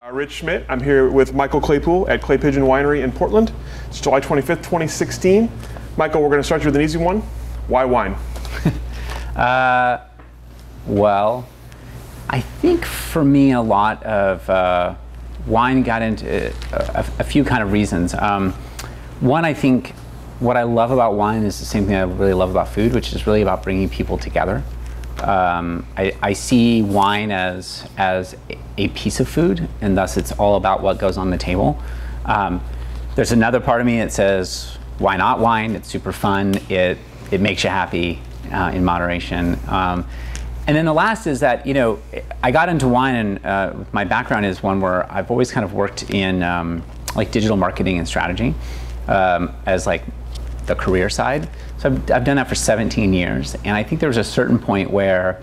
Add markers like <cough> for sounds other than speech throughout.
Uh, Rich Schmidt. I'm here with Michael Claypool at Clay Pigeon Winery in Portland. It's July 25th, 2016. Michael, we're going to start you with an easy one. Why wine? <laughs> uh, well, I think for me, a lot of uh, wine got into a, a, few kind of reasons. Um, one, I think what I love about wine is the same thing I really love about food, which is really about bringing people together. Um, I, I, see wine as as a piece of food, and thus it's all about what goes on the table. Um, there's another part of me that says, why not wine? It's super fun. It it makes you happy uh, in moderation. Um, and then the last is that you know I got into wine, and uh, my background is one where I've always kind of worked in um, like digital marketing and strategy um, as like the career side. So I've, I've done that for 17 years, and I think there was a certain point where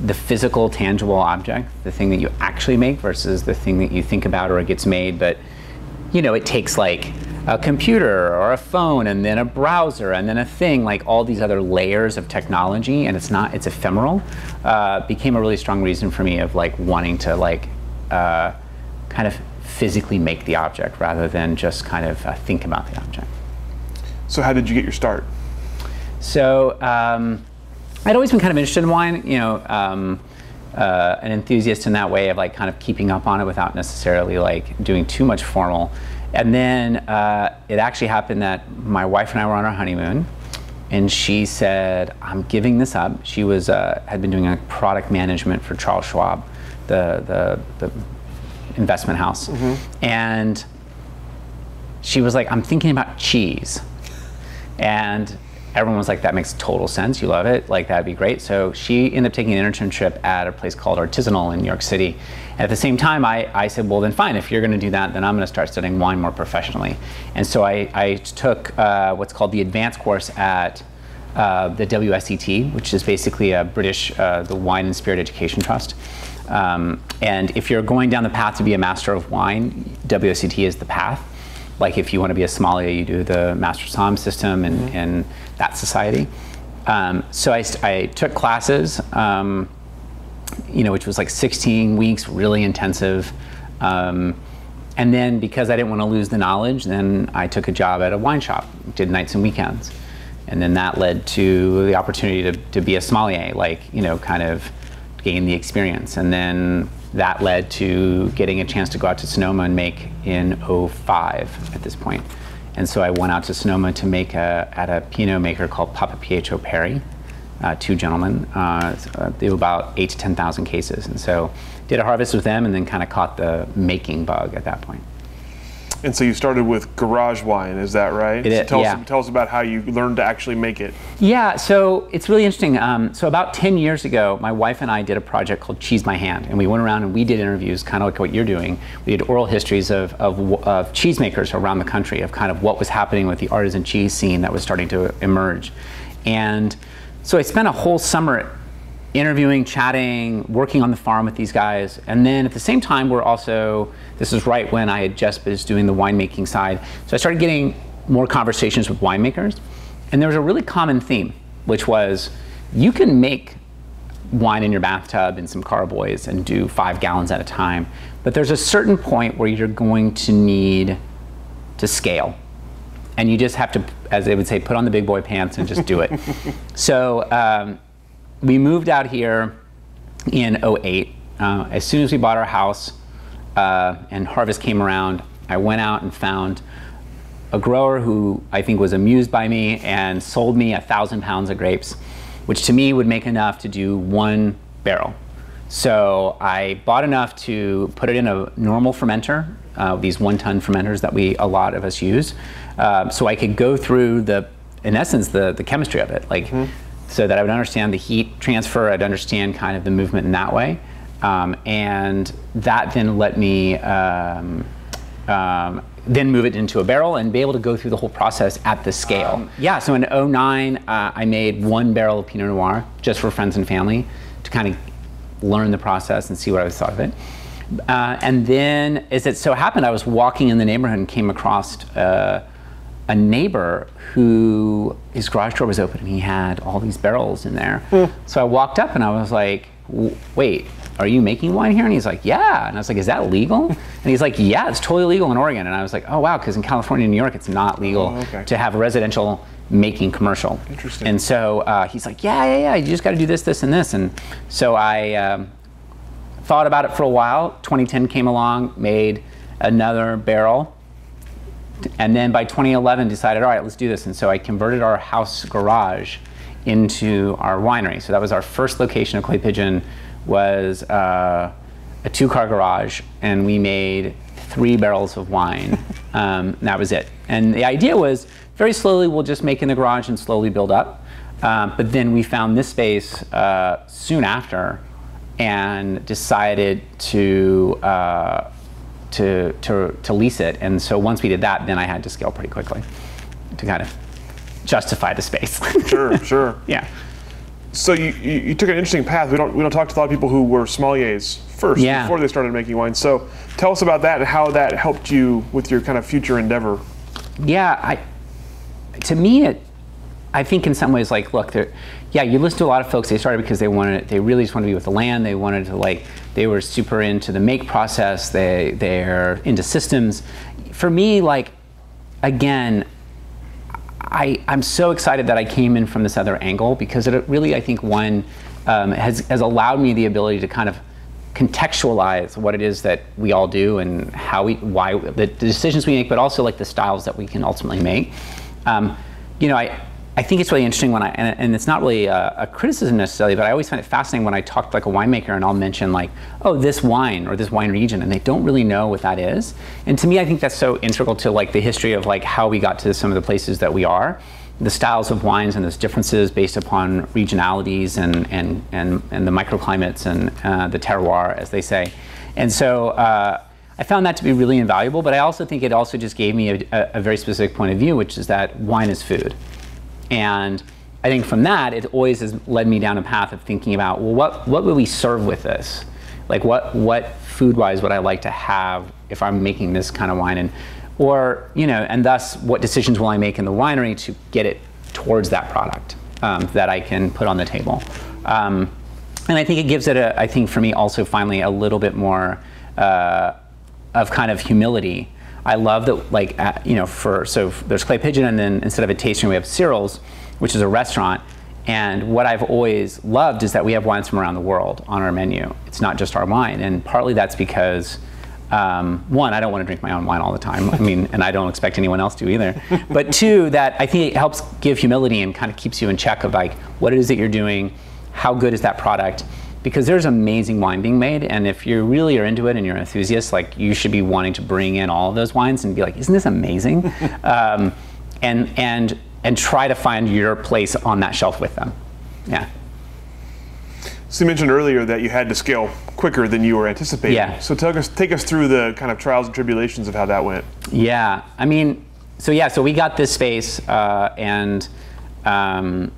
the physical, tangible object, the thing that you actually make versus the thing that you think about or it gets made, but you know, it takes like a computer or a phone and then a browser and then a thing, like all these other layers of technology, and it's not, it's ephemeral, uh, became a really strong reason for me of like wanting to like uh, kind of physically make the object rather than just kind of uh, think about the object. So how did you get your start? So um, I'd always been kind of interested in wine, you know, um, uh, an enthusiast in that way of like kind of keeping up on it without necessarily like doing too much formal. And then uh, it actually happened that my wife and I were on our honeymoon, and she said, "I'm giving this up." She was uh, had been doing a product management for Charles Schwab, the the, the investment house, mm-hmm. and she was like, "I'm thinking about cheese." And everyone was like, that makes total sense. You love it. Like, that'd be great. So she ended up taking an internship at a place called Artisanal in New York City. And at the same time, I, I said, well, then fine. If you're going to do that, then I'm going to start studying wine more professionally. And so I, I took uh, what's called the advanced course at uh, the WSET, which is basically a British, uh, the Wine and Spirit Education Trust. Um, and if you're going down the path to be a master of wine, WSET is the path like if you want to be a sommelier, you do the Master Som system in, mm-hmm. in that society. Um, so I, I, took classes, um, you know, which was like 16 weeks, really intensive. Um, and then because I didn't want to lose the knowledge, then I took a job at a wine shop, did nights and weekends. And then that led to the opportunity to, to be a sommelier, like, you know, kind of gain the experience. And then that led to getting a chance to go out to Sonoma and make in 05 at this point. And so I went out to Sonoma to make a, at a Pinot maker called Papapietro Perry, uh, two gentlemen. Uh they were about eight to 10,000 cases. And so did a harvest with them and then kind of caught the making bug at that point. And so you started with garage wine, is that right? It is, so tell, yeah. us, tell us about how you learned to actually make it. Yeah, so it's really interesting. Um, so about 10 years ago, my wife and I did a project called Cheese By Hand, and we went around and we did interviews, kind of like what you're doing. We did oral histories of, of, of cheesemakers around the country, of kind of what was happening with the artisan cheese scene that was starting to emerge. And so I spent a whole summer interviewing, chatting, working on the farm with these guys. And then at the same time, we're also, this is right when I had just been doing the winemaking side. So I started getting more conversations with winemakers. And there was a really common theme, which was you can make wine in your bathtub and some carboys and do five gallons at a time. But there's a certain point where you're going to need to scale. And you just have to, as they would say, put on the big boy pants and just do it. <laughs> so um, we moved out here in 08. Uh, as soon as we bought our house uh, and harvest came around, I went out and found a grower who I think was amused by me and sold me a thousand pounds of grapes, which to me would make enough to do one barrel. So I bought enough to put it in a normal fermenter, uh, these one-ton fermenters that we a lot of us use, uh, so I could go through the, in essence, the the chemistry of it, like. Mm-hmm so that I would understand the heat transfer, I'd understand kind of the movement in that way. Um, and that then let me um, um, then move it into a barrel and be able to go through the whole process at the scale. Um, yeah, so in 09, uh, I made one barrel of Pinot Noir just for friends and family to kind of learn the process and see what I thought of it. Uh, and then, as it so happened, I was walking in the neighborhood and came across uh, a neighbor who his garage door was open and he had all these barrels in there. Mm. So I walked up and I was like, wait, are you making wine here? And he's like, yeah. And I was like, is that legal? <laughs> And he's like, yeah, it's totally legal in Oregon. And I was like, oh wow, because in California and New York, it's not legal Oh, okay. to have a residential making commercial. Interesting. And so uh, he's like, yeah, yeah, yeah, you just got to do this, this, and this. And so I um, thought about it for a while. 2010 came along, made another barrel. And then by 2011 decided, all right, let's do this. And so I converted our house garage into our winery. So that was our first location of Clay Pigeon was uh, a two-car garage, and we made three barrels of wine. <laughs> um, and that was it. And the idea was very slowly we'll just make in the garage and slowly build up. Um, but then we found this space uh, soon after and decided to, uh, to, to, to lease it. And so once we did that, then I had to scale pretty quickly to kind of justify the space. <laughs> Sure, sure. yeah. So you, you, took an interesting path. We don't we don't talk to a lot of people who were sommeliers first Yeah. before they started making wine. So tell us about that and how that helped you with your kind of future endeavor. Yeah, I, to me, it, I think in some ways, like, look, there, yeah, you listen to a lot of folks. They started because they wanted, they really just wanted to be with the land. They wanted to like, they were super into the make process. They they're into systems. For me, like, again, I, I'm so excited that I came in from this other angle because it really, I think, one um, has, has allowed me the ability to kind of contextualize what it is that we all do and how we, why, the decisions we make, but also like the styles that we can ultimately make. Um, you know, I, I think it's really interesting when I, and, and it's not really a, a criticism necessarily, but I always find it fascinating when I talk to like a winemaker and I'll mention like, oh, this wine or this wine region, and they don't really know what that is. And to me, I think that's so integral to like the history of like how we got to some of the places that we are, the styles of wines and those differences based upon regionalities and and and, and the microclimates and uh, the terroir, as they say. And so. Uh, I found that to be really invaluable, but I also think it also just gave me a, a, a very specific point of view, which is that wine is food. And I think from that, it always has led me down a path of thinking about, well, what, what would we serve with this? Like, what, what food-wise would I like to have if I'm making this kind of wine? And, or, you know, and thus, what decisions will I make in the winery to get it towards that product um, that I can put on the table? Um, and I think it gives it, a, I think for me also finally a little bit more uh, of kind of humility. I love that, like, uh, you know, for, so there's Clay Pigeon, and then instead of a tasting, we have Cyril's, which is a restaurant. And what I've always loved is that we have wines from around the world on our menu. It's not just our wine. And partly that's because, um, one, I don't want to drink my own wine all the time. I mean, and I don't expect anyone else to either. <laughs> But two, that I think it helps give humility and kind of keeps you in check of like what it is that you're doing, how good is that product, because there's amazing wine being made and if you really are into it and you're an enthusiast like you should be wanting to bring in all of those wines and be like isn't this amazing <laughs> um, and and and try to find your place on that shelf with them yeah So you mentioned earlier that you had to scale quicker than you were anticipating. Yeah. So take us take us through the kind of trials and tribulations of how that went. Yeah, I mean, so yeah, so we got this space, uh, and um,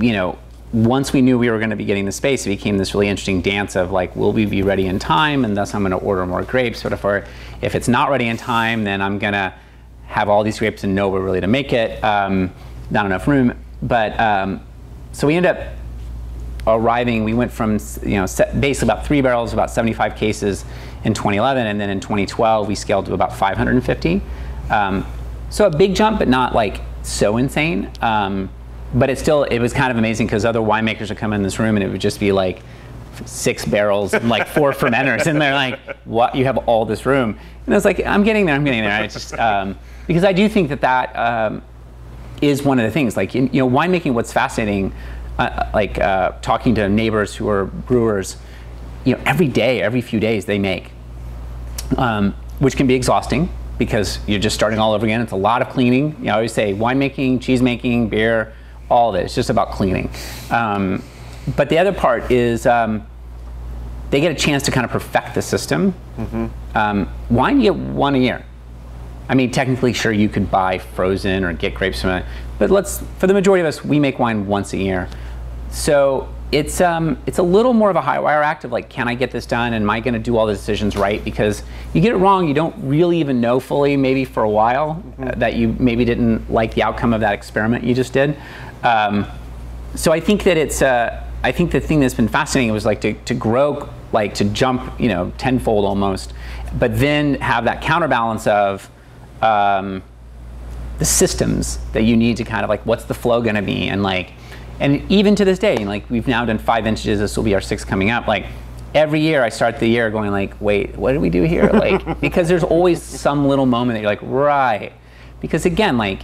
you know, once we knew we were going to be getting the space, it became this really interesting dance of like, will we be ready in time? And thus, I'm going to order more grapes. Of, or if it's not ready in time, then I'm going to have all these grapes and know we're ready to make it. Um, not enough room, but um, so we ended up arriving, we went from you know basically about three barrels, about 75 cases in 2011, and then in 2012 we scaled to about 550. Um, so a big jump, but not like so insane. Um, but it still it was kind of amazing because other winemakers would come in this room and it would just be like six barrels and like four <laughs> fermenters, and they're like, "What? You have all this room?" And I was like, "I'm getting there. I'm getting there." It's just um, because I do think that that um, is one of the things. Like, in, you know, winemaking. What's fascinating, uh, like uh, talking to neighbors who are brewers, you know, every day, every few days, they make, um, which can be exhausting because you're just starting all over again. It's a lot of cleaning. You know, I always say winemaking, cheese making, beer, all of it. It's just about cleaning. Um, but the other part is um, they get a chance to kind of perfect the system. Um, wine, you get one a year. I mean, technically, sure, you could buy frozen or get grapes from it, but let's, for the majority of us, we make wine once a year. So it's, um, it's a little more of a high wire act of like, can I get this done? And am I going to do all the decisions right? Because you get it wrong, you don't really even know fully, maybe for a while, uh, that you maybe didn't like the outcome of that experiment you just did. Um, so I think that it's, uh, I think the thing that's been fascinating was like to, to grow, like to jump, you know, tenfold almost, but then have that counterbalance of um, the systems that you need to kind of like, what's the flow going to be, and like, and even to this day, like we've now done five vintages. This will be our sixth coming up. Like every year, I start the year going like, wait, what did we do here? Like <laughs> because there's always some little moment that you're like, right, because again, like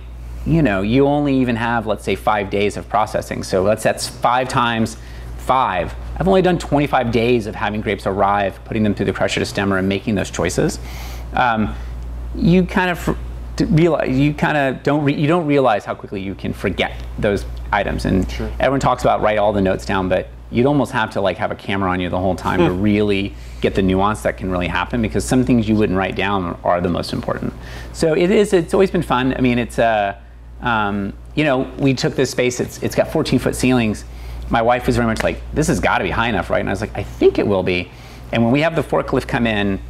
you know, you only even have, let's say, five days of processing. So let's that's five times five. I've only done 25 days of having grapes arrive, putting them through the crusher destemmer, and making those choices. Um, you kind of realize you kind of don't re- you don't realize how quickly you can forget those items. And sure. everyone talks about write all the notes down, but you'd almost have to like have a camera on you the whole time to really get the nuance that can really happen because some things you wouldn't write down are the most important. So it is. It's always been fun. I mean, it's uh, um, you know, we took this space, it's, it's got 14 foot ceilings. My wife was very much like, this has got to be high enough, right? And I was like, I think it will be. And when we have the forklift come in,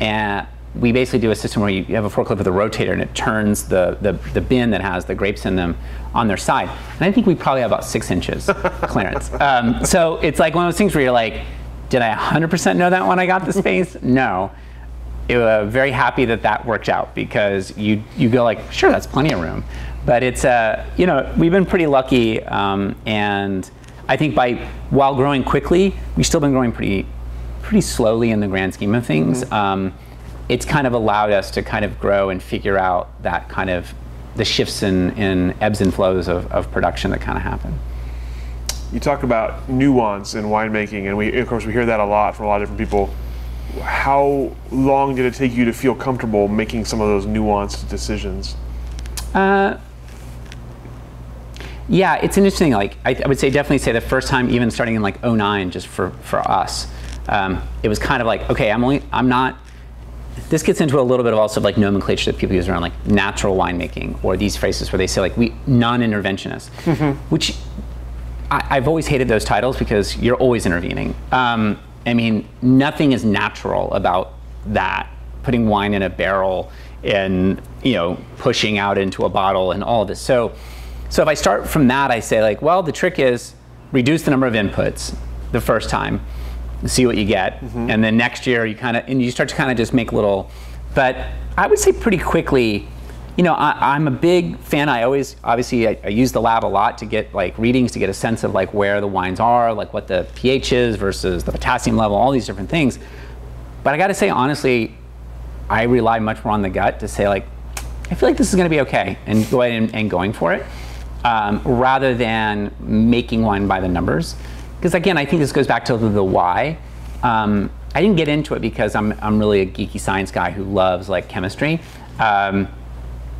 and we basically do a system where you have a forklift with a rotator and it turns the, the, the bin that has the grapes in them on their side. And I think we probably have about six inches <laughs> clearance. Um, so it's like one of those things where you're like, did I 100% know that when I got the space? <laughs> No. It, uh, very happy that that worked out because you, you go like, sure, that's plenty of room. But it's, uh, you know, we've been pretty lucky, um, and I think by while growing quickly, we've still been growing pretty, pretty slowly in the grand scheme of things. Mm-hmm. Um, it's kind of allowed us to kind of grow and figure out that kind of the shifts in, in ebbs and flows of, of production that kind of happen. You talk about nuance in winemaking, and we, of course, we hear that a lot from a lot of different people. How long did it take you to feel comfortable making some of those nuanced decisions? Uh, yeah, it's interesting. Like I, I, would say, definitely say the first time, even starting in like 09, just for for us, um, it was kind of like, okay, I'm only, I'm not. This gets into a little bit of also like nomenclature that people use around like natural winemaking or these phrases where they say like we non-interventionist, mm-hmm. which I, have always hated those titles because you're always intervening. Um, I mean, nothing is natural about that. Putting wine in a barrel and you know pushing out into a bottle and all of this. So so if I start from that, I say like, well, the trick is reduce the number of inputs the first time, see what you get, mm-hmm. and then next year you kind of and you start to kind of just make little. But I would say pretty quickly, you know, I, am a big fan. I always obviously I, I, use the lab a lot to get like readings to get a sense of like where the wines are, like what the pH is versus the potassium level, all these different things. But I got to say honestly, I rely much more on the gut to say like, I feel like this is going to be okay, and go ahead and, and going for it um, rather than making wine by the numbers. Because again, I think this goes back to the, the why. Um, I didn't get into it because I'm, I'm really a geeky science guy who loves like chemistry. Um,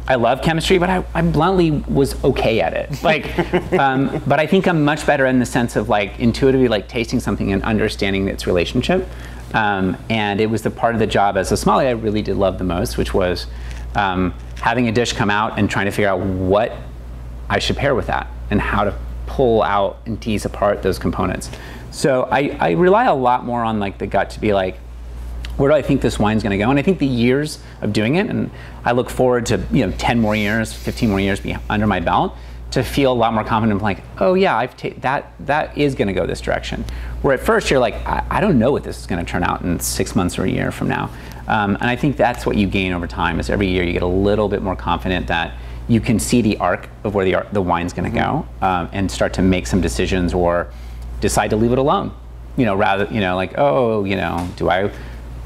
I love chemistry, but I, I, bluntly was okay at it. Like, <laughs> um, but I think I'm much better in the sense of like intuitively like tasting something and understanding its relationship. Um, and it was the part of the job as a sommelier I really did love the most, which was um, having a dish come out and trying to figure out what I should pair with that and how to pull out and tease apart those components. So I, I rely a lot more on like the gut to be like, where do I think this wine's going to go? And I think the years of doing it, and I look forward to you know 10 more years, 15 more years under my belt to feel a lot more confident. Like, oh yeah, I've ta- that that is going to go this direction. Where at first you're like, I, I don't know what this is going to turn out in six months or a year from now. Um, and I think that's what you gain over time. Is every year you get a little bit more confident that you can see the arc of where the, the wine's going to mm-hmm. go um, and start to make some decisions or decide to leave it alone. You know, rather, you know, like, oh, you know, do I,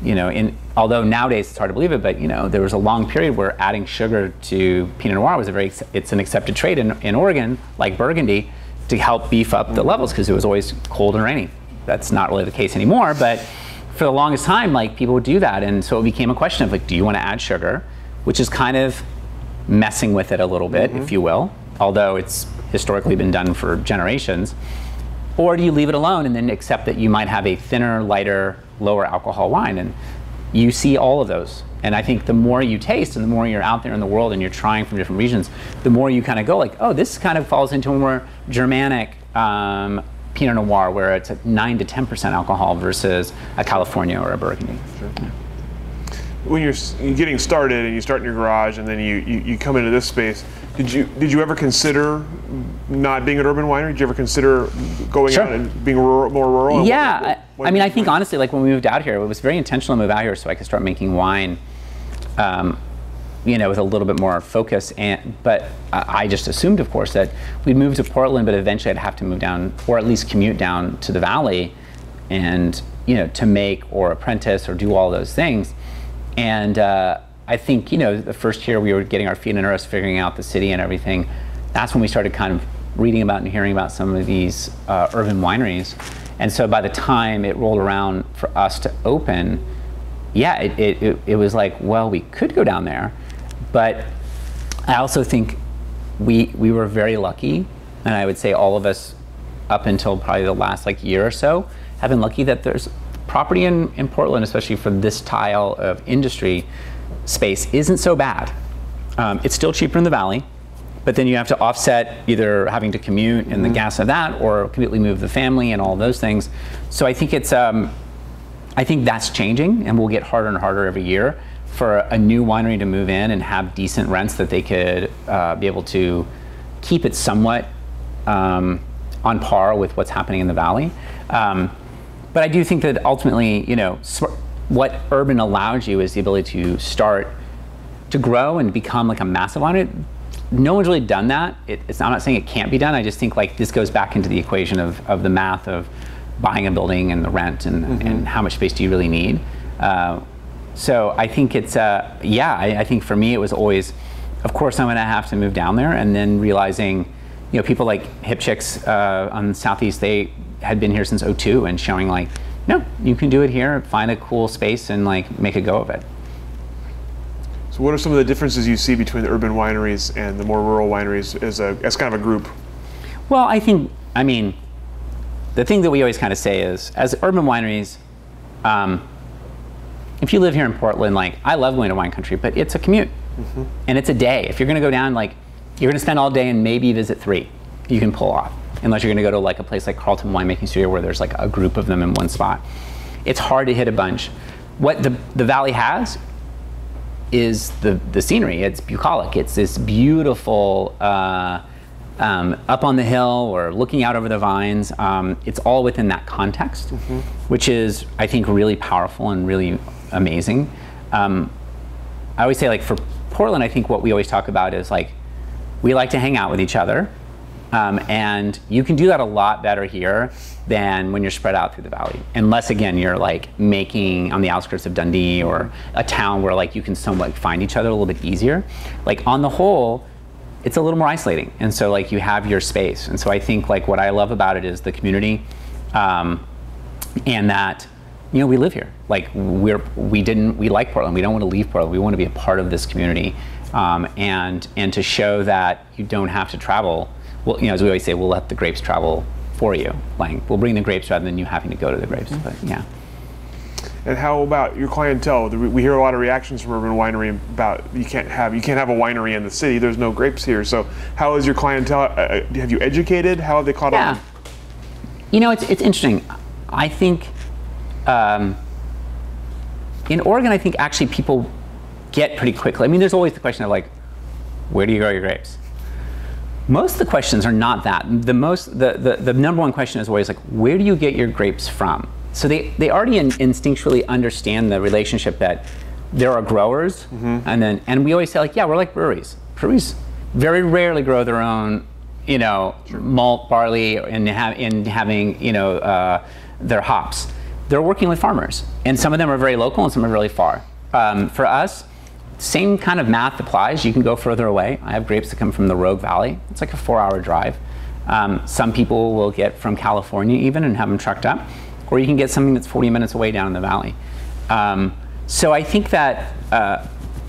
you know, in, although nowadays it's hard to believe it, but, you know, there was a long period where adding sugar to Pinot Noir was a very, it's an accepted trade in, in Oregon, like Burgundy, to help beef up the levels because it was always cold and rainy. That's not really the case anymore, but for the longest time, like people would do that. And so it became a question of like, do you want to add sugar? Which is kind of messing with it a little bit, mm-hmm. if you will, although it's historically been done for generations? Or do you leave it alone and then accept that you might have a thinner, lighter, lower alcohol wine? And you see all of those. And I think the more you taste and the more you're out there in the world and you're trying from different regions, the more you kind of go like, oh, this kind of falls into a more Germanic um, Pinot Noir where it's at 9 to 10% alcohol versus a California or a Burgundy. Sure. Yeah when you're getting started and you start in your garage and then you, you, you, come into this space, Did you did you ever consider not being an urban winery? Did you ever consider going Sure. out and being rural, more rural? Yeah, what- I, what- I mean, I think honestly, like when we moved out here, it was very intentional to move out here so I could start making wine, um, you know, with a little bit more focus. And but I, I just assumed, of course, that we'd move to Portland, but eventually I'd have to move down, or at least commute down to the valley, and you know, to make or apprentice or do all those things. And uh, I think you know, the first year we were getting our feet under us, figuring out the city and everything. That's when we started kind of reading about and hearing about some of these uh, urban wineries. And so by the time it rolled around for us to open, yeah, it, it, it, it was like, well, we could go down there. But I also think we, we were very lucky, and I would say all of us up until probably the last like year or so have been lucky that there's property in, in Portland, especially for this tile of industry space, isn't so bad. Um, it's still cheaper in the valley, but then you have to offset either having to commute and the gas of that or completely move the family and all those things. So I think it's um, I think that's changing and will get harder and harder every year for a new winery to move in and have decent rents that they could uh, be able to keep it somewhat um, on par with what's happening in the valley. Um, but I do think that ultimately, you know, what urban allows you is the ability to start to grow and become like a massive winery. No one's really done that. It, it's, I'm not saying it can't be done. I just think like this goes back into the equation of, of the math of buying a building and the rent and, and how much space do you really need. Uh, so I think it's, uh, yeah, I, I think for me it was always, of course I'm gonna have to move down there and then realizing, you know, people like Hip Chicks uh, on Southeast, they had been here since 02 and showing like, no, you can do it here, find a cool space and like make a go of it. So what are some of the differences you see between the urban wineries and the more rural wineries as a as kind of a group? Well, I think, I mean, the thing that we always kind of say is, as urban wineries, um, if you live here in Portland, like I love going to wine country, but it's a commute, and it's a day. If you're going to go down, like you're going to spend all day and maybe visit three, you can pull off. Unless you're going to go to like a place like Carlton Winemaking Studio where there's like a group of them in one spot. It's hard to hit a bunch. What the the valley has is the the scenery. It's bucolic. It's this beautiful. Uh, um, up on the hill or looking out over the vines. Um, it's all within that context, which is, I think, really powerful and really amazing. Um, I always say, like, for Portland, I think what we always talk about is like, we like to hang out with each other. Um, and you can do that a lot better here than when you're spread out through the valley. Unless, again, you're like making on the outskirts of Dundee or a town where like you can somewhat find each other a little bit easier. Like on the whole, it's a little more isolating. And so like you have your space. And so I think like what I love about it is the community um, and that, you know, we live here. Like we're, we didn't, we like Portland. We don't want to leave Portland. We want to be a part of this community. Um, and, and to show that you don't have to travel. Well, you know, as we always say, we'll let the grapes travel for you. Like we'll bring the grapes rather than you having to go to the grapes. But yeah. And how about your clientele? We hear a lot of reactions from urban winery about you can't have you can't have a winery in the city. There's no grapes here. So how is your clientele? Uh, uh, have you educated? How have they caught Yeah. on? You know, it's, it's interesting. I think um, in Oregon, I think actually people get pretty quickly. I mean, there's always the question of like, where do you grow your grapes? Most of the questions are not that. The most, the, the, the number one question is always like, where do you get your grapes from? So they, they already in, instinctually understand the relationship that there are growers, and then and we always say like, yeah, we're like breweries. Breweries very rarely grow their own, you know, malt, barley, and ha- in having you know uh, their hops. They're working with farmers, and some of them are very local, and some are really far. Um, for us, same kind of math applies. You can go further away. I have grapes that come from the Rogue Valley. It's like a four-hour drive. Um, some people will get from California even and have them trucked up, or you can get something that's 40 minutes away down in the valley. Um, so I think that uh,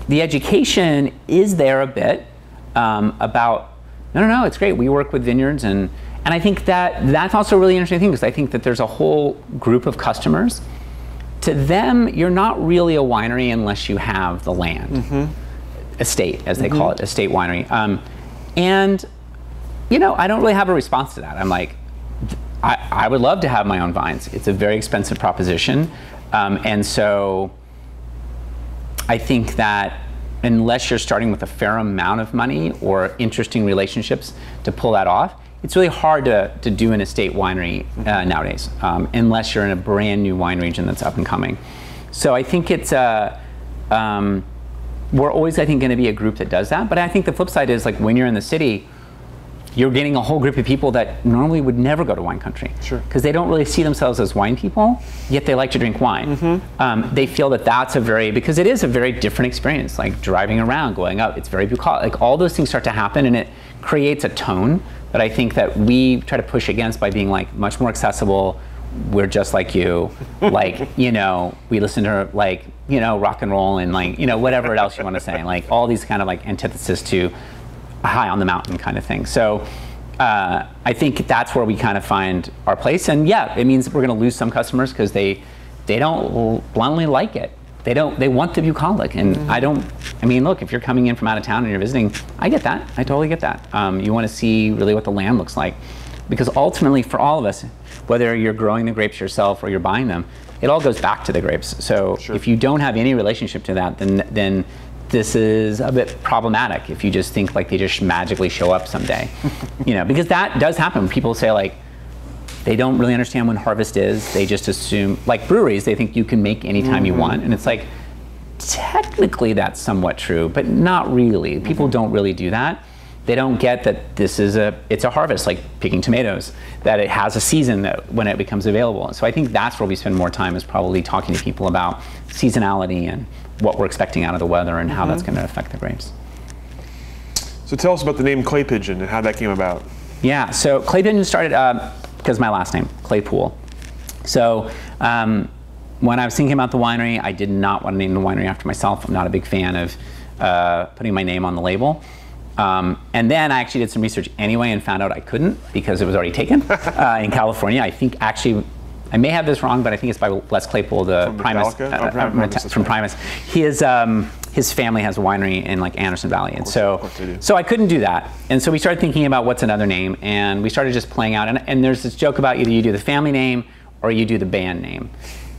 the education is there a bit um, about no, no, no, it's great. We work with vineyards, and and I think that that's also a really interesting thing because I think that there's a whole group of customers. To them, you're not really a winery unless you have the land, estate as they call it, estate winery. Um, and you know, I don't really have a response to that. I'm like, I, I would love to have my own vines. It's a very expensive proposition, um, and so I think that unless you're starting with a fair amount of money or interesting relationships to pull that off, it's really hard to, to do an estate winery uh, nowadays, um, unless you're in a brand new wine region that's up and coming. So I think it's uh, um, we're always, I think, going to be a group that does that. But I think the flip side is like when you're in the city, you're getting a whole group of people that normally would never go to wine country. Sure. Because they don't really see themselves as wine people, yet they like to drink wine. Mm-hmm. Um, they feel that that's a very, because it is a very different experience, like driving around, going up, it's very bucolic. Like all those things start to happen and it creates a tone that I think that we try to push against by being like much more accessible. We're just like you. <laughs> like, you know, we listen to like, you know, rock and roll and like, you know, whatever else you want to say. <laughs> Like all these kind of like antithesis to high on the mountain kind of thing. So uh, I think that's where we kind of find our place. And yeah, it means we're going to lose some customers because they they don't bluntly like it. They don't. They want the bucolic, and Mm-hmm. I don't. I mean, look, if you're coming in from out of town and you're visiting, I get that. I totally get that. Um, you want to see really what the land looks like, because ultimately, for all of us, whether you're growing the grapes yourself or you're buying them, it all goes back to the grapes. So Sure. if you don't have any relationship to that, then then this is a bit problematic if you just think like they just magically show up someday <laughs> you know because that does happen people say like they don't really understand when harvest is. They just assume like breweries they think you can make anytime you mm-hmm. want. And it's like technically that's somewhat true but not really. People mm-hmm. don't really do that. They don't get that this is a it's a harvest like picking tomatoes that it has a season that when it becomes available. So i think that's where we spend more time is probably talking to people about seasonality and what we're expecting out of the weather and how that's mm-hmm. going to affect the grapes. So tell us about the name Clay Pigeon and how that came about. Yeah, so Clay Pigeon started uh, because my last name, Claypool. So um, when I was thinking about the winery, I did not want to name the winery after myself. I'm not a big fan of uh, putting my name on the label. Um, and then I actually did some research anyway and found out I couldn't because it was already taken <laughs> uh, in California. I think actually, I may have this wrong, but I think it's by Les Claypool, the From Primus, uh, Oh, uh, from. Primus. His um, his family has a winery in like Anderson Valley, and so course they do. so I couldn't do that. And so we started thinking about what's another name, and we started just playing out. And, and there's this joke about either you do the family name or you do the band name.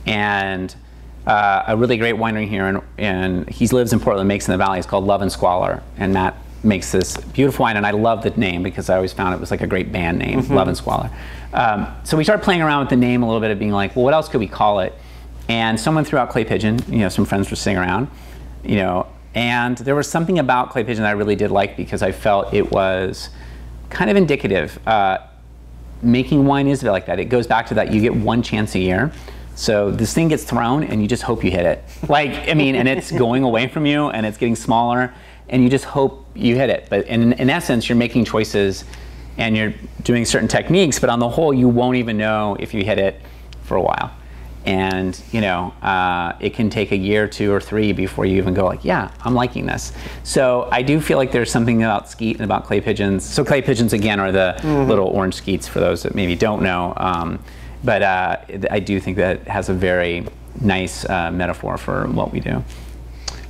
And uh, a really great winery here, and, and he lives in Portland, makes in the valley. It's called Love and Squalor, and Matt makes this beautiful wine. And I love the name because I always found it was like a great band name, Love and Squalor. Um, so we started playing around with the name a little bit of being like, well, what else could we call it? And someone threw out Clay Pigeon. You know, some friends were sitting around you know, and there was something about clay pigeon that I really did like because I felt it was kind of indicative. Uh, making wine is a bit like that. It goes back to that you get one chance a year. So this thing gets thrown and you just hope you hit it. Like, I mean, and it's going away from you and it's getting smaller and you just hope you hit it. But in, in essence, you're making choices and you're doing certain techniques, but on the whole, you won't even know if you hit it for a while and you know uh, it can take a year two or three before you even go like yeah i'm liking this. So i do feel like there's something about skeet and about clay pigeons. So clay pigeons again are the little orange skeets for those that maybe don't know. Um, but uh, i do think that has a very nice uh, metaphor for what we do.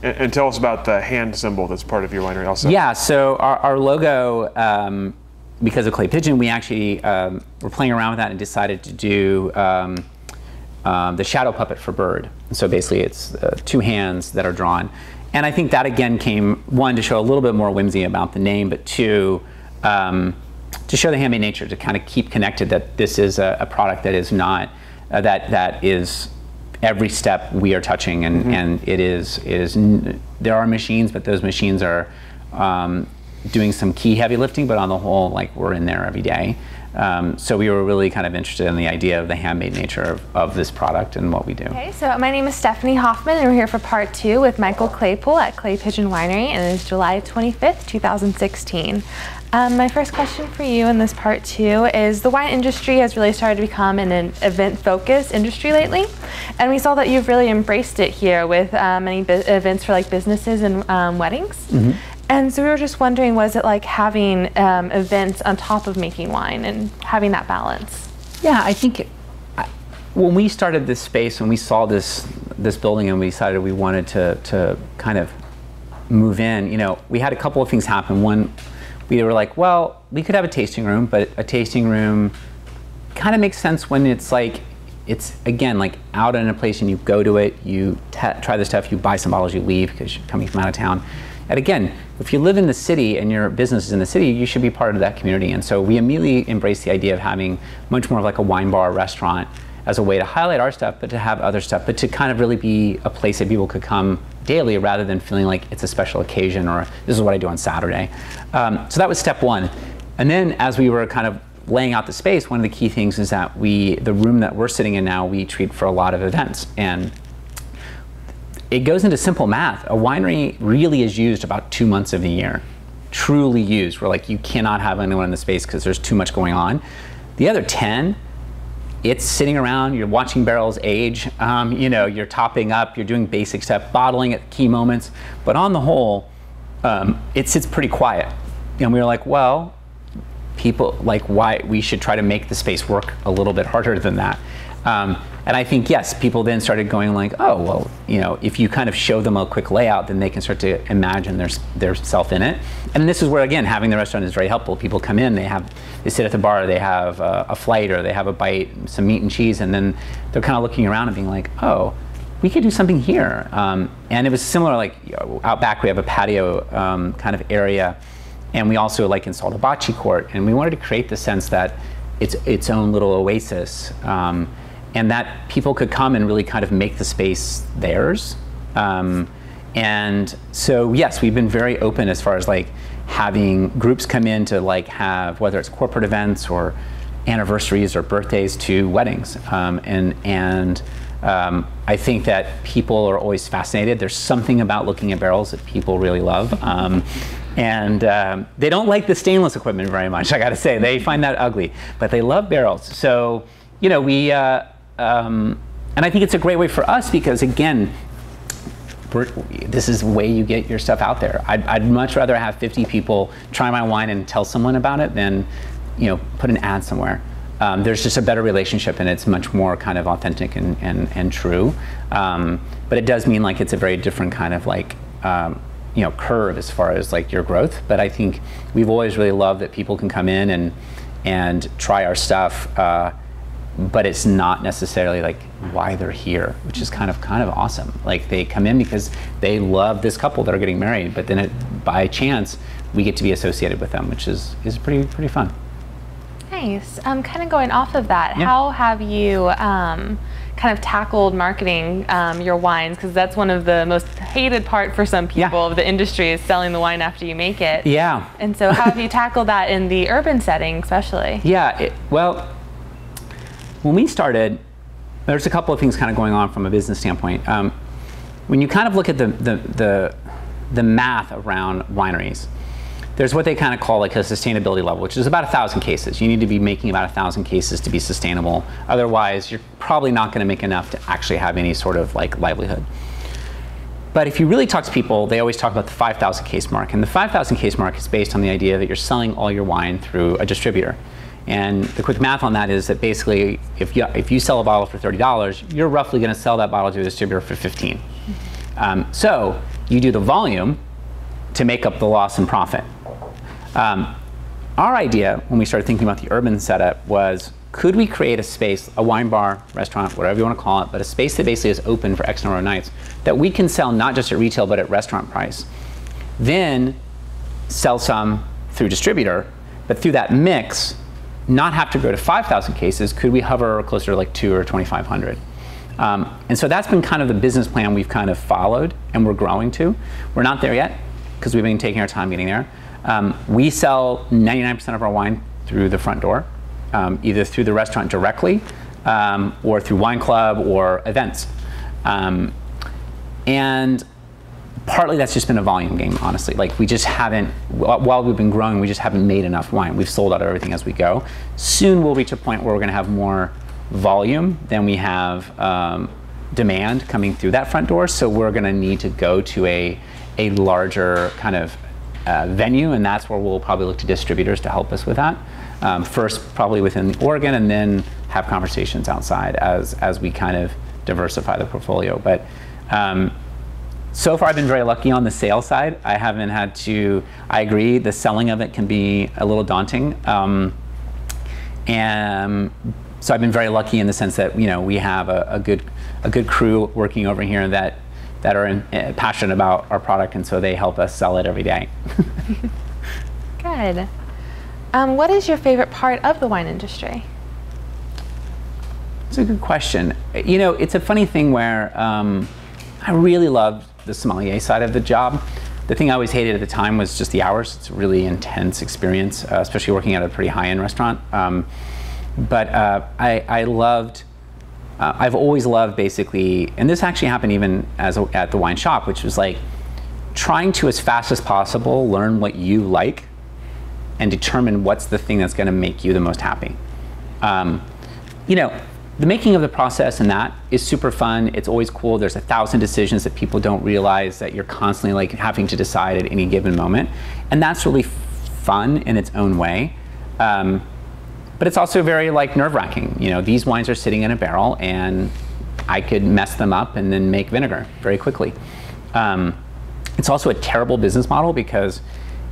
And, and tell us about the hand symbol that's part of your winery also. Yeah, so our, our logo, um, because of Clay Pigeon, we actually um, were playing around with that and decided to do um, the shadow puppet for bird. So basically, it's uh, two hands that are drawn. And I think that again came, one, to show a little bit more whimsy about the name, but two, um, to show the handmade nature, to kind of keep connected that this is a, a product that is not, uh, that, that is every step we are touching and, and it is it is n- there are machines but those machines are um, doing some key heavy lifting but on the whole like we're in there every day um, so we were really kind of interested in the idea of the handmade nature of, of this product and what we do Okay, so my name is Stephanie Hofmann, and we're here for part two with Michael Claypool at Clay Pigeon Winery, and it is July 25th, 2016. Um, my first question for you in this part two is the wine industry has really started to become an, an event-focused industry lately, and we saw that you've really embraced it here with uh, many events for like businesses and um, weddings. And so we were just wondering, was it like having um, events on top of making wine and having that balance? Yeah, I think I- when we started this space, when we saw this this building, and we decided we wanted to to kind of move in, you know, we had a couple of things happen. One, we were like, well, we could have a tasting room, but a tasting room kind of makes sense when it's like it's again like out in a place and you go to it, you try the stuff, you buy some bottles, you leave because you're coming from out of town. And again, if you live in the city and your business is in the city, you should be part of that community. And so we immediately embraced the idea of having much more of like a wine bar restaurant as a way to highlight our stuff, but to have other stuff, but to kind of really be a place that people could come daily rather than feeling like it's a special occasion or this is what I do on Saturday. Um, so that was step one. And then as we were kind of laying out the space, one of the key things is that we, the room that we're sitting in now, we treat for a lot of events. And it goes into simple math. A winery really is used about two months of the year, truly used, where like you cannot have anyone in the space because there's too much going on. The other 10, it's sitting around, you're watching barrels age, um, you know, you're topping up, you're doing basic stuff, bottling at key moments. But on the whole, um, it sits pretty quiet. And we were like, well, people like why we should try to make the space work a little bit harder than that. Um, and I think yes, people then started going like, oh well, you know, if you kind of show them a quick layout, then they can start to imagine their their self in it. And this is where again, having the restaurant is very helpful. People come in, they have they sit at the bar, they have a, a flight or they have a bite, some meat and cheese, and then they're kind of looking around and being like, oh. We could do something here, um, and it was similar. Like out back, we have a patio um, kind of area, and we also like installed a bocce court, and we wanted to create the sense that it's its own little oasis. Um, and that people could come and really kind of make the space theirs. Um, and so yes, we've been very open as far as like having groups come in to like have whether it's corporate events or anniversaries or birthdays to weddings. Um, and and um, I think that people are always fascinated. There's something about looking at barrels that people really love. Um, and um, they don't like the stainless equipment very much, I gotta say. They find that ugly, but they love barrels. So, you know, we, uh, um, and I think it's a great way for us because, again, this is the way you get your stuff out there. I'd, I'd, much rather have 50 people try my wine and tell someone about it than, you know, put an ad somewhere. Um, there's just a better relationship and it's much more kind of authentic and, and, and true. Um, but it does mean like it's a very different kind of like, um, you know, curve as far as like your growth. But I think we've always really loved that people can come in and, and try our stuff. Uh, but it's not necessarily like why they're here, which is kind of kind of awesome. Like they come in because they love this couple that are getting married, but then it, by chance we get to be associated with them, which is is pretty pretty fun. Nice. Um, kind of going off of that, yeah. how have you um, kind of tackled marketing um, your wines? Because that's one of the most hated part for some people yeah. of the industry is selling the wine after you make it. Yeah. And so, how have you tackled that in the urban setting, especially? <laughs> Yeah. It, well when we started, there's a couple of things kind of going on from a business standpoint. Um, when you kind of look at the, the, the, the, math around wineries, there's what they kind of call like a sustainability level, which is about a thousand cases. You need to be making about a thousand cases to be sustainable. Otherwise, you're probably not going to make enough to actually have any sort of like livelihood. But if you really talk to people, they always talk about the 5,000 case mark. And the 5,000 case mark is based on the idea that you're selling all your wine through a distributor. And the quick math on that is that basically, if you, if you sell a bottle for $30, you're roughly going to sell that bottle to a distributor for 15. Um, so you do the volume to make up the loss in profit. Um, our idea when we started thinking about the urban setup was could we create a space, a wine bar, restaurant, whatever you want to call it, but a space that basically is open for X number of nights that we can sell not just at retail but at restaurant price. Then sell some through distributor, but through that mix, not have to go to 5,000 cases, could we hover closer to like two or 2,500? Um, and so that's been kind of the business plan we've kind of followed and we're growing to. We're not there yet because we've been taking our time getting there. Um, we sell 99% of our wine through the front door, um, either through the restaurant directly um, or through wine club or events. Um, and partly that's just been a volume game, honestly. Like we just haven't, while we've been growing, we just haven't made enough wine. We've sold out of everything as we go. Soon we'll reach a point where we're going to have more volume than we have um, demand coming through that front door. So we're going to need to go to a a larger kind of uh, venue, and that's where we'll probably look to distributors to help us with that. Um, first, probably within Oregon, and then have conversations outside as as we kind of diversify the portfolio. But um, so far, I've been very lucky on the sales side. I haven't had to, I agree, the selling of it can be a little daunting. Um, and so I've been very lucky in the sense that you know we have a, a good a good crew working over here that that are in, uh, passionate about our product, and so they help us sell it every day. <laughs> Good. Um, what is your favorite part of the wine industry? It's a good question. You know, it's a funny thing where um, I really loved the sommelier side of the job. The thing I always hated at the time was just the hours. It's a really intense experience, uh, especially working at a pretty high-end restaurant. Um, but uh, I, I, loved. Uh, I've always loved basically, and this actually happened even as a, at the wine shop, which was like trying to as fast as possible learn what you like and determine what's the thing that's going to make you the most happy. Um, you know, the making of the process and that is super fun. It's always cool. There's a thousand decisions that people don't realize that you're constantly like having to decide at any given moment, and that's really fun in its own way. Um, but it's also very like nerve wracking. You know, these wines are sitting in a barrel, and I could mess them up and then make vinegar very quickly. Um, it's also a terrible business model because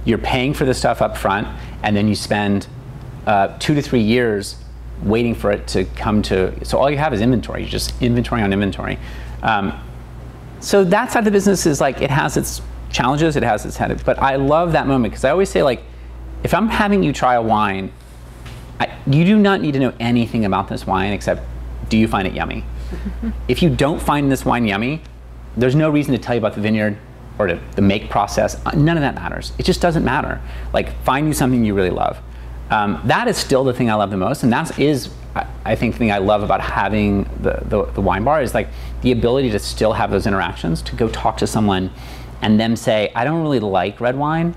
you're paying for the stuff up front, and then you spend uh, two to three years waiting for it to come to. So all you have is inventory. You just inventory on inventory. Um, so that side of the business is like it has its challenges, it has its head. But I love that moment because I always say like, if I'm having you try a wine, I, you do not need to know anything about this wine except do you find it yummy? <laughs> if you don't find this wine yummy, there's no reason to tell you about the vineyard or to, the make process. None of that matters. It just doesn't matter. Like find you something you really love. Um, that is still the thing I love the most, and that is, I think, the thing I love about having the, the, the wine bar is like the ability to still have those interactions, to go talk to someone, and them say, I don't really like red wine,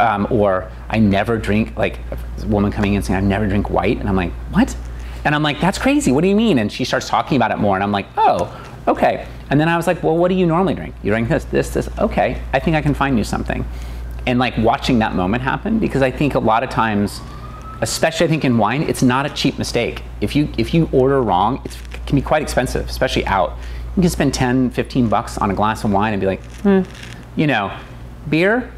um, or I never drink, like a woman coming in saying, I never drink white, and I'm like, what? And I'm like, that's crazy. What do you mean? And she starts talking about it more, and I'm like, oh, okay. And then I was like, well, what do you normally drink? You drink this, this, this. Okay, I think I can find you something. And like watching that moment happen, because I think a lot of times especially I think in wine, it's not a cheap mistake. If you if you order wrong, it can be quite expensive, especially out. You can spend 10, 15 bucks on a glass of wine and be like, hmm. you know, beer,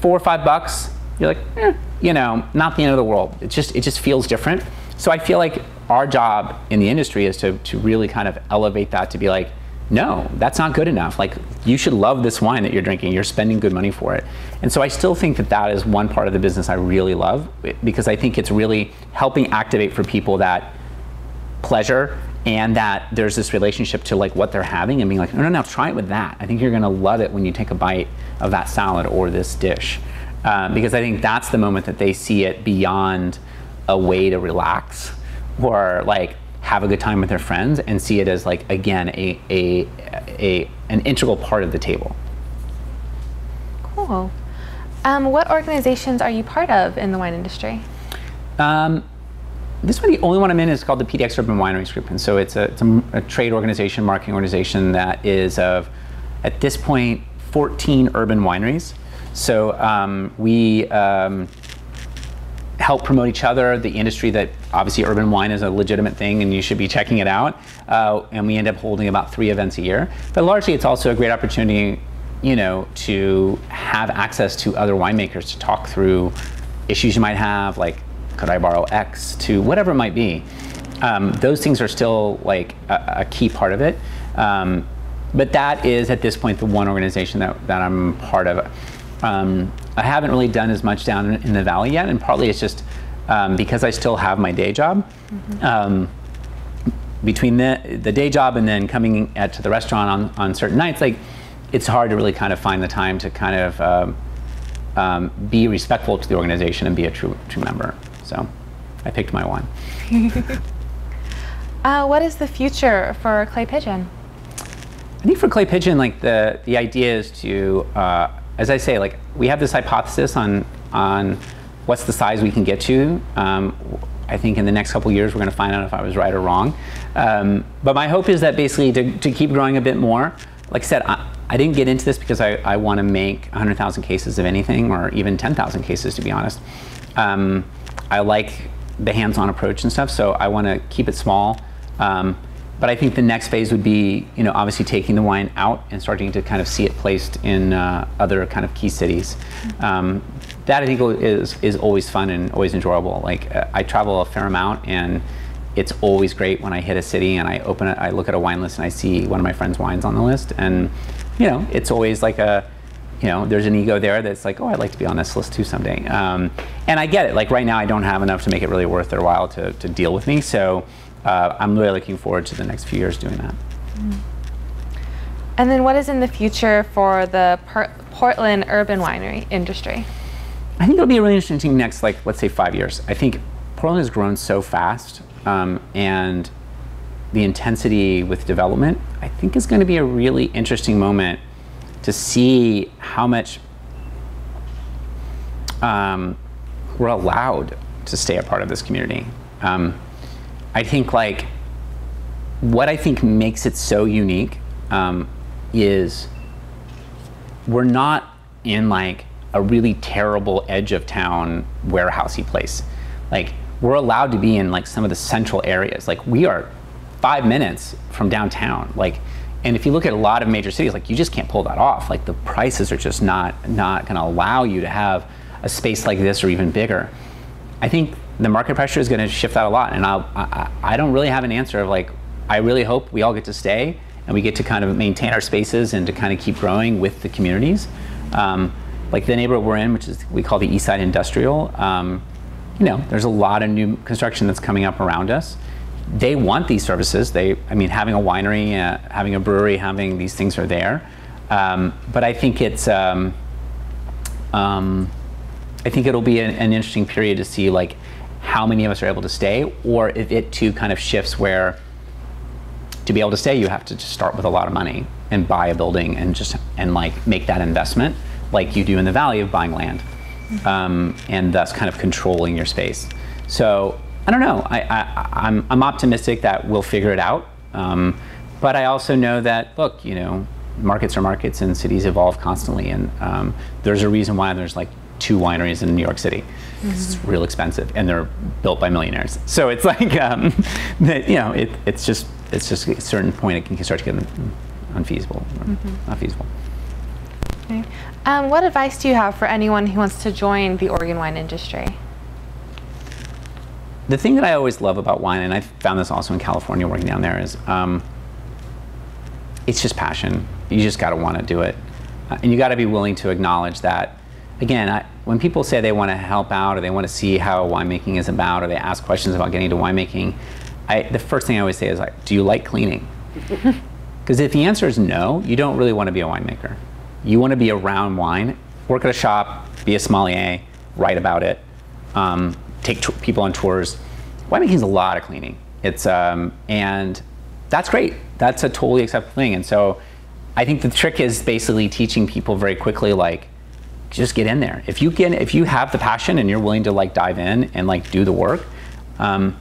four or five bucks. You're like, eh, you know, not the end of the world. It just it just feels different. So I feel like our job in the industry is to to really kind of elevate that to be like, no, that's not good enough. Like, you should love this wine that you're drinking. You're spending good money for it. And so I still think that that is one part of the business I really love because I think it's really helping activate for people that pleasure and that there's this relationship to like what they're having and being like, no, no, no, try it with that. I think you're gonna love it when you take a bite of that salad or this dish. Um, because I think that's the moment that they see it beyond a way to relax or like have a good time with their friends and see it as like again a, a, a an integral part of the table. Cool. Um, what organizations are you part of in the wine industry? Um, this one, the only one I'm in is called the PDX Urban Wineries Group, and so it's a, it's a, a trade organization, marketing organization that is of, at this point, 14 urban wineries. So um, we um, help promote each other, the industry that obviously urban wine is a legitimate thing and you should be checking it out. Uh, and we end up holding about three events a year. But largely it's also a great opportunity, you know, to have access to other winemakers to talk through issues you might have, like could I borrow X to whatever it might be. Um, those things are still like a, a key part of it. Um, but that is at this point the one organization that, that I'm part of. Um, I haven't really done as much down in, in the valley yet, and partly it's just um, because I still have my day job. Mm-hmm. Um, between the, the day job and then coming at, to the restaurant on, on certain nights, like it's hard to really kind of find the time to kind of um, um, be respectful to the organization and be a true true member. So I picked my one. <laughs> uh, what is the future for Clay Pigeon? I think for Clay Pigeon, like the the idea is to uh, as I say, like we have this hypothesis on on what's the size we can get to. Um, I think in the next couple years we're going to find out if I was right or wrong. Um, but my hope is that basically to, to keep growing a bit more. Like I said, I, I didn't get into this because I, I want to make 100,000 cases of anything or even 10,000 cases to be honest. Um, I like the hands-on approach and stuff, so I want to keep it small. Um, but I think the next phase would be, you know, obviously taking the wine out and starting to kind of see it placed in uh, other kind of key cities. Um, that I think is is always fun and always enjoyable. Like uh, I travel a fair amount, and it's always great when I hit a city and I open it, I look at a wine list and I see one of my friends' wines on the list, and you know, it's always like a, you know, there's an ego there that's like, oh, I'd like to be on this list too someday. Um, and I get it. Like right now, I don't have enough to make it really worth their while to, to deal with me. So uh, I'm really looking forward to the next few years doing that. And then what is in the future for the per- Portland urban winery industry? I think it'll be really interesting next, like, let's say five years. I think Portland has grown so fast, um, and the intensity with development, I think, is going to be a really interesting moment to see how much um, we're allowed to stay a part of this community. Um, I think, like, what I think makes it so unique um, is we're not in like a really terrible edge of town warehousey place. Like we're allowed to be in like some of the central areas. Like we are five minutes from downtown. Like, and if you look at a lot of major cities, like you just can't pull that off. Like the prices are just not not going to allow you to have a space like this or even bigger. I think the market pressure is going to shift that a lot, and I'll, I I don't really have an answer of like I really hope we all get to stay and we get to kind of maintain our spaces and to kind of keep growing with the communities. Um, like the neighborhood we're in, which is we call the East Side Industrial. Um, you know, there's a lot of new construction that's coming up around us. They want these services. They, I mean, having a winery, uh, having a brewery, having these things are there. Um, but I think it's, um, um, I think it'll be an, an interesting period to see like how many of us are able to stay, or if it too kind of shifts where to be able to stay, you have to just start with a lot of money and buy a building and just and like make that investment, like you do in the valley of buying land, um, and thus kind of controlling your space. So I don't know. I, I I'm I'm optimistic that we'll figure it out, um, but I also know that look, you know, markets are markets and cities evolve constantly, and um, there's a reason why there's like two wineries in New York City. Mm-hmm. It's real expensive, and they're built by millionaires. So it's like um, <laughs> that. You know, it, it's just it's just at a certain point it can start to get unfeasible, mm-hmm. not feasible. Okay. Um, what advice do you have for anyone who wants to join the Oregon wine industry? The thing that I always love about wine, and I found this also in California working down there, is um, it's just passion. You just got to want to do it, uh, and you got to be willing to acknowledge that. Again, I, when people say they want to help out or they want to see how winemaking is about, or they ask questions about getting into winemaking, I, the first thing I always say is like, do you like cleaning? <laughs> Because if the answer is no, you don't really want to be a winemaker. You want to be around wine, work at a shop, be a sommelier, write about it, um, take t- people on tours. Winemaking is a lot of cleaning. It's um, and that's great. That's a totally acceptable thing. And so, I think the trick is basically teaching people very quickly, like, just get in there. If you get, if you have the passion and you're willing to like dive in and like do the work, um,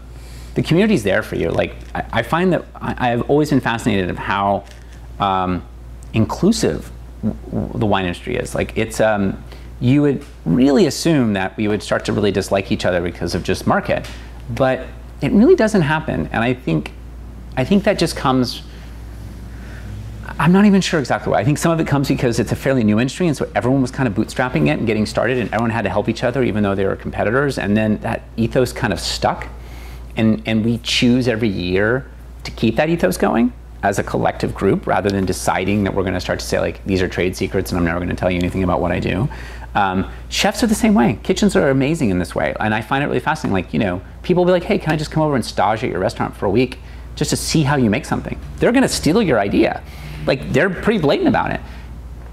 the community's there for you. Like I, I find that I, have always been fascinated of how um, inclusive the wine industry is. Like it's um, you would really assume that we would start to really dislike each other because of just market, but it really doesn't happen. And I think I think that just comes. I'm not even sure exactly why. I think some of it comes because it's a fairly new industry, and so everyone was kind of bootstrapping it and getting started, and everyone had to help each other, even though they were competitors. And then that ethos kind of stuck. And, and we choose every year to keep that ethos going as a collective group rather than deciding that we're going to start to say like these are trade secrets and i'm never going to tell you anything about what i do. Um, chefs are the same way. Kitchens are amazing in this way and i find it really fascinating. Like you know people will be like hey can i just come over and stage at your restaurant for a week just to see how you make something? They're going to steal your idea like they're pretty blatant about it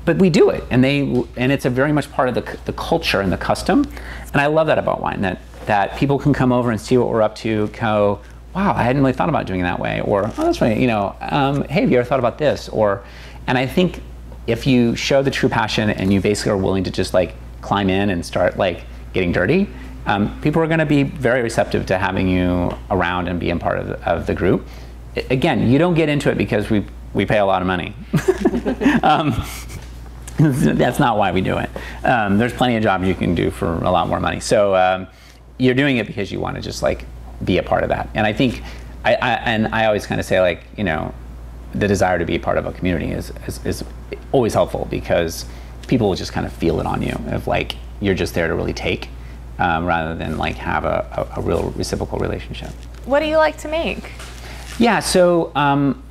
but we do it and they and it's a very much part of the, the culture and the custom and i love that about wine that that people can come over and see what we're up to, go, wow, I hadn't really thought about doing it that way, or oh, that's right, you know, um, hey, have you ever thought about this? Or, and I think if you show the true passion and you basically are willing to just like climb in and start like getting dirty, um, people are going to be very receptive to having you around and being part of the, of the group. Again, you don't get into it because we we pay a lot of money. <laughs> um, <laughs> that's not why we do it. Um, there's plenty of jobs you can do for a lot more money. So um, you're doing it because you want to just like be a part of that. And I think, I, I and I always kind of say like, you know, the desire to be a part of a community is, is, is always helpful because people will just kind of feel it on you of like you're just there to really take um, rather than like have a, a, a real reciprocal relationship. what do you like to make? Yeah, so um,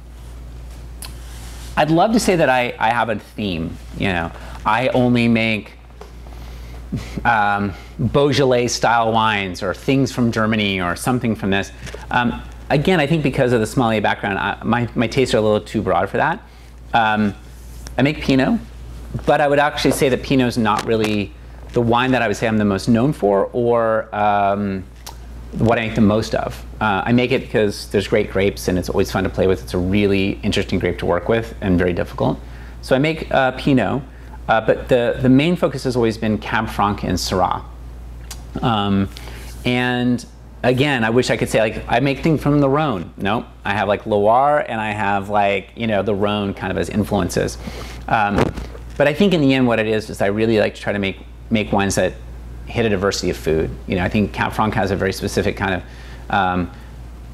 I'd love to say that I, I have a theme. You know, I only make um, Beaujolais style wines or things from Germany or something from this. Um, again, I think because of the sommelier background, I, my, my tastes are a little too broad for that. Um, I make Pinot, but I would actually say that Pinot is not really the wine that I would say I'm the most known for or um, what I make the most of. Uh, I make it because there's great grapes and it's always fun to play with. It's a really interesting grape to work with and very difficult. So I make uh, Pinot, uh, but the, the main focus has always been Cab Franc and Syrah. Um, and again, I wish I could say like I make things from the Rhone. No, I have like Loire and I have like you know the Rhone kind of as influences. Um, but I think in the end, what it is is I really like to try to make make wines that hit a diversity of food. You know, I think Cab Franc has a very specific kind of um,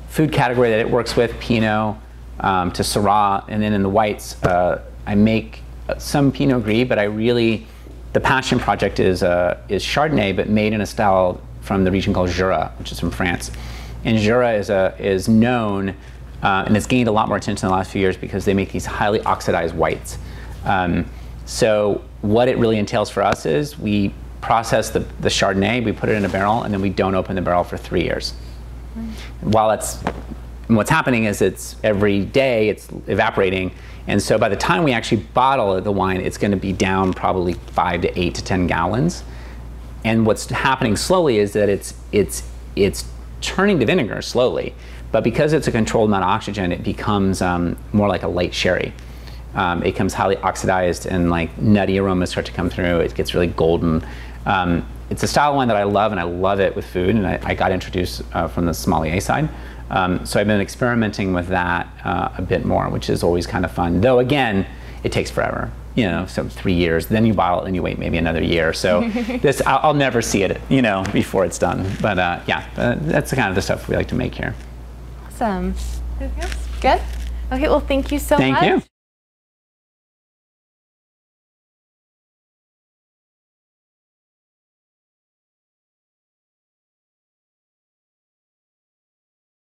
food category that it works with, Pinot um, to Syrah, and then in the whites, uh, I make some Pinot Gris, but I really, the passion project is, uh, is Chardonnay, but made in a style from the region called Jura, which is from France. And Jura is, a, is known, uh, and it's gained a lot more attention in the last few years because they make these highly oxidized whites. Um, so what it really entails for us is we process the, the Chardonnay, we put it in a barrel, and then we don't open the barrel for three years. Mm. While it's, what's happening is it's every day it's evaporating, and so by the time we actually bottle the wine, it's going to be down probably five to eight to ten gallons. And what's happening slowly is that it's it's it's turning to vinegar slowly, but because it's a controlled amount of oxygen, it becomes um, more like a light sherry. Um, it becomes highly oxidized, and like nutty aromas start to come through. It gets really golden. Um, it's a style of wine that I love, and I love it with food. And I, I got introduced uh, from the sommelier side. Um, so I've been experimenting with that uh, a bit more, which is always kind of fun. Though again, it takes forever. You know, so three years. Then you bottle it, and you wait maybe another year. So <laughs> this, I'll, I'll, never see it. You know, before it's done. But uh, yeah, uh, that's the kind of the stuff we like to make here. Awesome. Good. Okay. Well, thank you so thank much. Thank you.